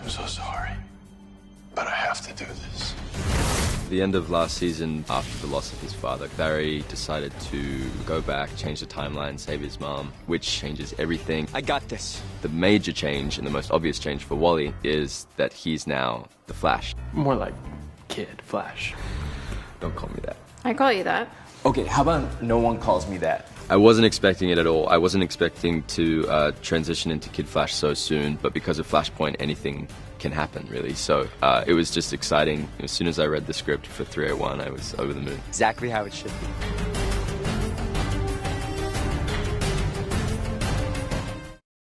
I'm so sorry. But I have to do this. The end of last season, after the loss of his father, Barry decided to go back, change the timeline, save his mom, which changes everything. I got this. The major change and the most obvious change for Wally is that he's now the Flash. More like Kid Flash. Don't call me that. I call you that. Okay, how about no one calls me that? I wasn't expecting it at all. I wasn't expecting to uh, transition into Kid Flash so soon, but because of Flashpoint, anything can happen, really. So uh, it was just exciting. As soon as I read the script for 301, I was over the moon. Exactly how it should be.